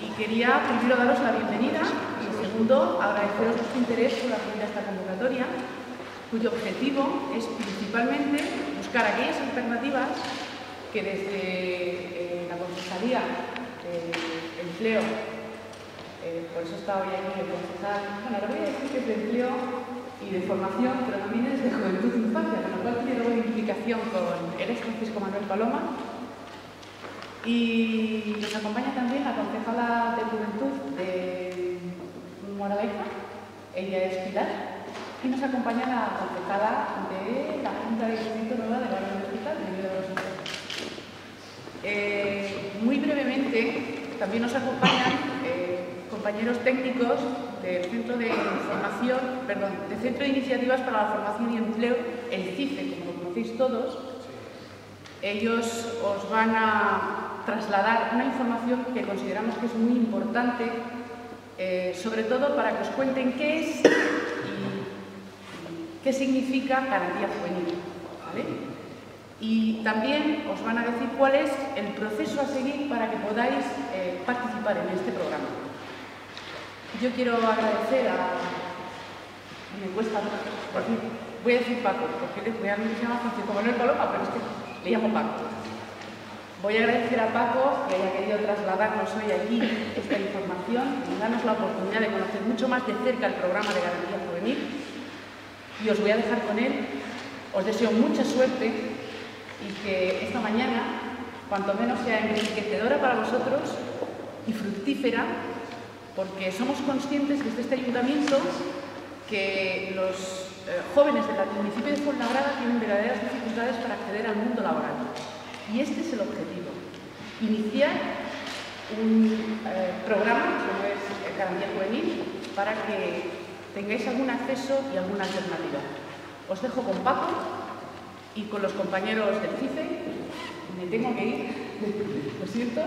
Y quería primero daros la bienvenida y segundo agradeceros vuestro interés por acudir a esta convocatoria, cuyo objetivo es principalmente buscar aquellas alternativas que desde eh, la Concejalía de Empleo, eh, por eso está hoy aquí el concejal, bueno, ahora voy a decir que es de empleo y de formación, pero también es de juventud e infancia, con lo cual tiene luego implicación con el ex Francisco Manuel Paloma, y nos acompaña también la concejala de Juventud de Moraleja, ella es Pilar, y nos acompaña la concejala de la Junta de Distrito Nueva de Barrio Hospital, de los eh, Muy brevemente, también nos acompañan eh, compañeros técnicos del Centro de Formación, perdón, del Centro de Iniciativas para la Formación y Empleo, el CIFE, como lo conocéis todos. Ellos os van a trasladar una información que consideramos que es muy importante, eh, sobre todo para que os cuenten qué es y qué significa garantía juvenil. Y también os van a decir cuál es el proceso a seguir para que podáis eh, participar en este programa. Yo quiero agradecer a... Me cuesta, voy a decir Paco, porque realmente se llama Francisco Manuel Paloma, pero es que le llamo Paco. Voy a agradecer a Paco que haya querido trasladarnos hoy aquí esta información y darnos la oportunidad de conocer mucho más de cerca el programa de garantía juvenil. Y os voy a dejar con él. Os deseo mucha suerte y que esta mañana, cuanto menos sea enriquecedora para vosotros y fructífera, porque somos conscientes desde este ayuntamiento que los eh, jóvenes del municipio de Fuenlabrada tienen verdaderas dificultades para acceder al mundo laboral. Y este es el objetivo, iniciar un eh, programa como es Garantía Juvenil para que tengáis algún acceso y alguna alternativa. Os dejo con Paco y con los compañeros del CIFE. Me tengo que ir, lo siento.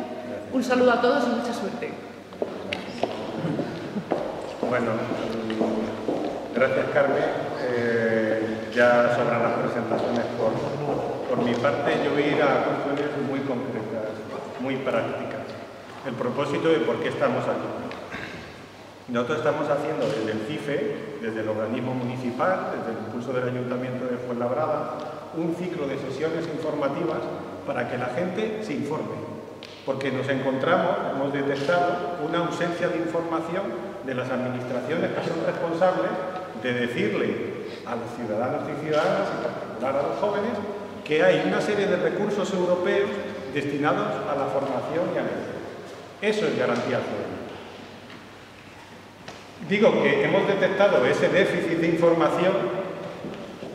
Un saludo a todos y mucha suerte. Bueno, gracias Carmen. Eh, ya sobran las presentaciones por, mi parte, yo voy a ir a cuestiones muy concretas, muy prácticas. El propósito de por qué estamos aquí. Nosotros estamos haciendo desde el CIFE, desde el organismo municipal, desde el impulso del Ayuntamiento de Fuenlabrada, un ciclo de sesiones informativas para que la gente se informe. Porque nos encontramos, hemos detectado una ausencia de información de las administraciones que son responsables de decirle a los ciudadanos y ciudadanas, en particular a los jóvenes, que hay una serie de recursos europeos destinados a la formación y al empleo. Eso es garantía juvenil. Digo que hemos detectado ese déficit de información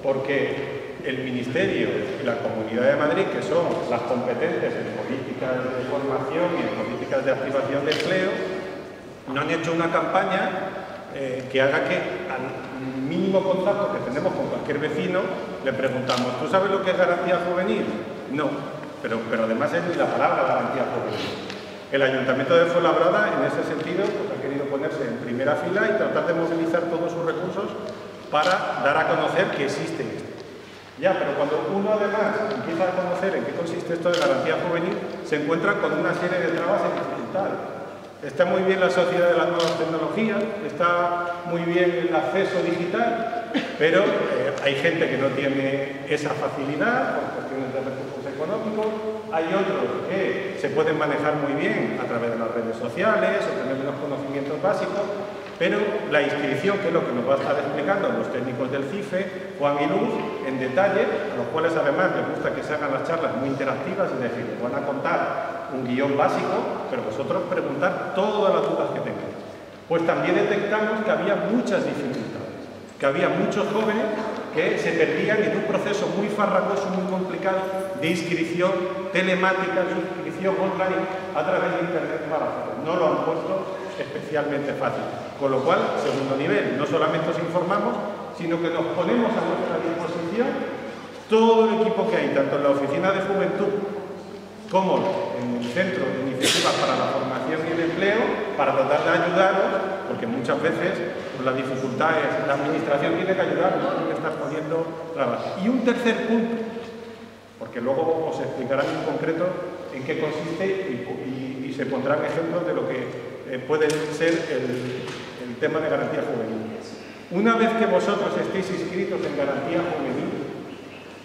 porque el Ministerio y la Comunidad de Madrid, que son las competentes en políticas de formación y en políticas de activación de empleo, no han hecho una campaña eh, que haga que al mínimo contacto que tenemos con cualquier vecino le preguntamos, ¿tú sabes lo que es garantía juvenil? No, pero, pero además es la palabra garantía juvenil. El Ayuntamiento de Fuenlabrada, en ese sentido, pues, ha querido ponerse en primera fila y tratar de movilizar todos sus recursos para dar a conocer que existe esto. Ya, pero cuando uno además empieza a conocer en qué consiste esto de garantía juvenil, se encuentra con una serie de trabas y dificultades. Está muy bien la sociedad de las nuevas tecnologías, está muy bien el acceso digital, pero eh, hay gente que no tiene esa facilidad por cuestiones de recursos económicos, hay otros que se pueden manejar muy bien a través de las redes sociales o tener unos conocimientos básicos, pero la inscripción, que es lo que nos va a estar explicando los técnicos del CIFE, Juan y Luz, en detalle, a los cuales además les gusta que se hagan las charlas muy interactivas, es decir, van a contar un guion básico, pero vosotros preguntar todas las dudas que tengáis. Pues también detectamos que había muchas dificultades, que había muchos jóvenes que se perdían en un proceso muy farragoso, muy complicado de inscripción telemática, de inscripción online a través de Internet para hacerlo. No lo han puesto especialmente fácil. Con lo cual, segundo nivel, no solamente os informamos, sino que nos ponemos a nuestra disposición todo el equipo que hay, tanto en la Oficina de Juventud como en el Centro de Iniciativas para la Formación y el Empleo, para tratar de ayudaros, porque muchas veces pues, la dificultad es la Administración tiene que ayudar, no tiene que estar poniendo trabas. Y un tercer punto, porque luego os explicarán en concreto en qué consiste y, se pondrán ejemplos de lo que eh, puede ser el tema de garantía juvenil. Una vez que vosotros estéis inscritos en garantía juvenil,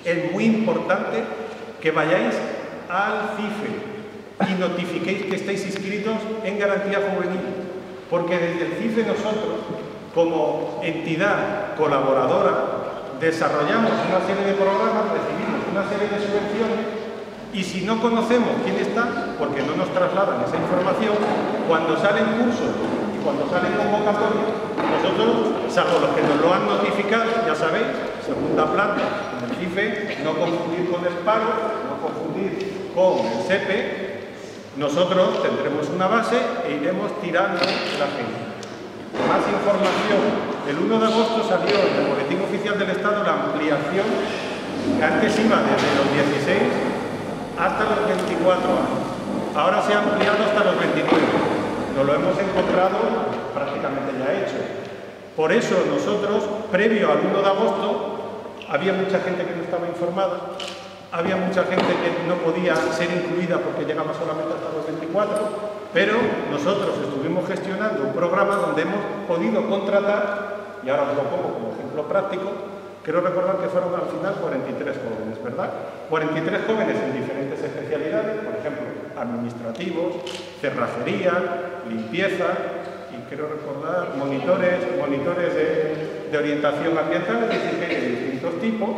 es muy importante que vayáis al CIFE y notifiquéis que estáis inscritos en garantía juvenil, porque desde el CIFE nosotros, como entidad colaboradora, desarrollamos una serie de programas, recibimos una serie de subvenciones y si no conocemos quién está, porque no nos trasladan esa información, cuando salen cursos y cuando salen convocatorias, nosotros, salvo los que nos lo han notificado, ya sabéis, segunda planta, en el CIFE, no confundir con el paro, no confundir con el SEPE, nosotros tendremos una base e iremos tirando la gente. Más información el 1 de agosto salió en el Boletín Oficial del Estado la ampliación, que antes iba desde los 16 hasta los 24 años. Ahora se ha ampliado hasta los 29. Nos lo hemos encontrado prácticamente ya hecho. Por eso nosotros, previo al 1 de agosto, había mucha gente que no estaba informada, había mucha gente que no podía ser incluida porque llegaba solamente hasta los 24, pero nosotros estuvimos gestionando un programa donde hemos podido contratar, y ahora os lo pongo como ejemplo práctico, quiero recordar que fueron al final 43 jóvenes, ¿verdad? 43 jóvenes en diferentes especialidades, por ejemplo, administrativos, cerrajería, limpieza, y quiero recordar monitores, monitores de, orientación ambiental, es decir, de distintos tipos,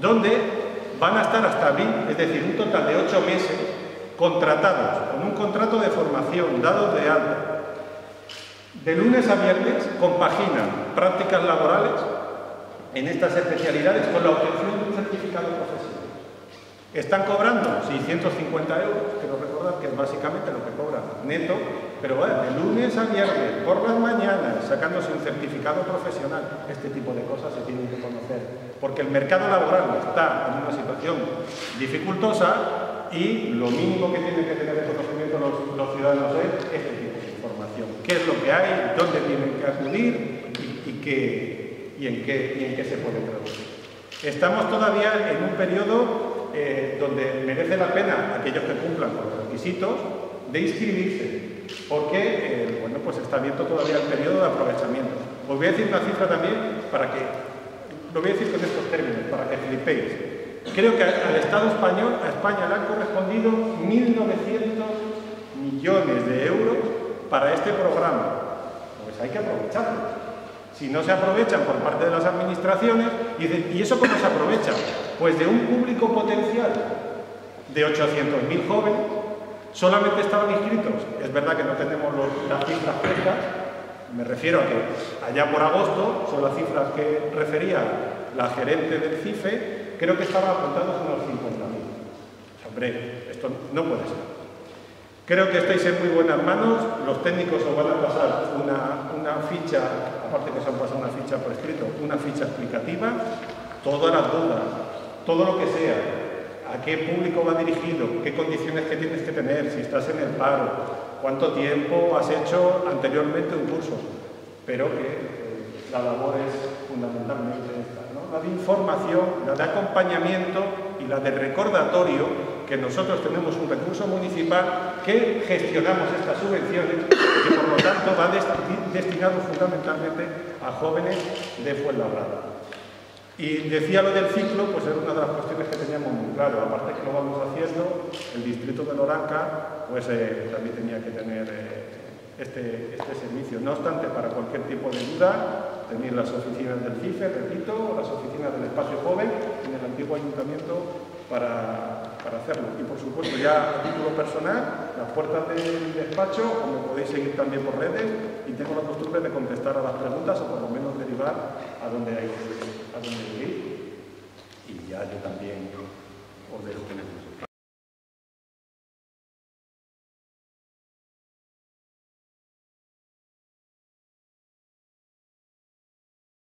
donde van a estar hasta abril, es decir, un total de ocho meses contratados con un contrato de formación dado de alta. De lunes a viernes compaginan prácticas laborales en estas especialidades con la obtención de un certificado profesional. Están cobrando 650 euros, quiero recordar que es básicamente lo que cobran neto, pero bueno, de lunes a viernes, por las mañanas, sacándose un certificado profesional. Este tipo de cosas se tienen que conocer, porque el mercado laboral está en una situación dificultosa y lo mínimo que tienen que tener de conocimiento los, ciudadanos es este tipo de información. ¿Qué es lo que hay? ¿Dónde tienen que acudir? ¿Y, qué, y, en, qué, en qué se puede traducir? Estamos todavía en un periodo eh, donde merece la pena aquellos que cumplan con los requisitos de inscribirse, porque eh, bueno, pues está abierto todavía el periodo de aprovechamiento. Os voy a decir una cifra también para que, lo voy a decir con estos términos, para que flipéis. Creo que al Estado español, a España le han correspondido 1.900 millones de euros para este programa. Pues hay que aprovecharlo. Si no se aprovechan por parte de las administraciones, y, ¿y eso cómo se aprovecha? Pues de un público potencial de 800.000 jóvenes, solamente estaban inscritos. Es verdad que no tenemos las cifras frescas, me refiero a que allá por agosto, son las cifras que refería la gerente del CIFE, creo que estaba apuntados unos 50.000. Hombre, esto no puede ser. Creo que estáis en muy buenas manos, los técnicos os van a pasar una, ficha, aparte que os han pasado una ficha por escrito, una ficha explicativa, todas las dudas, todo lo que sea, a qué público va dirigido, qué condiciones que tienes que tener, si estás en el paro, cuánto tiempo has hecho anteriormente un curso, pero que eh, la labor es fundamentalmente esta la de información, la de acompañamiento y la de recordatorio que nosotros tenemos un recurso municipal que gestionamos estas subvenciones que por lo tanto va destinado fundamentalmente a jóvenes de Fuenlabrada. Y decía lo del ciclo, pues era una de las cuestiones que teníamos muy claro. Aparte que lo vamos haciendo, el distrito de Loranca pues eh, también tenía que tener eh, este, este servicio. No obstante, para cualquier tipo de duda, tenéis las oficinas del CIFE, repito, las oficinas del Espacio Joven en el antiguo ayuntamiento para, hacerlo. Y por supuesto, ya a título personal, las puertas del despacho, como podéis seguir también por redes, y tengo la costumbre de contestar a las preguntas o por lo menos derivar a donde hay Y ya yo también os dejo